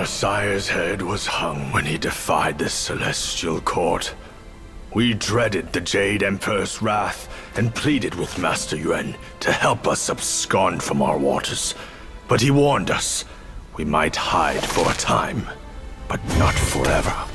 Our sire's head was hung when he defied the celestial court. We dreaded the Jade Emperor's wrath and pleaded with Master Yuan to help us abscond from our waters. But he warned us we might hide for a time, but not forever.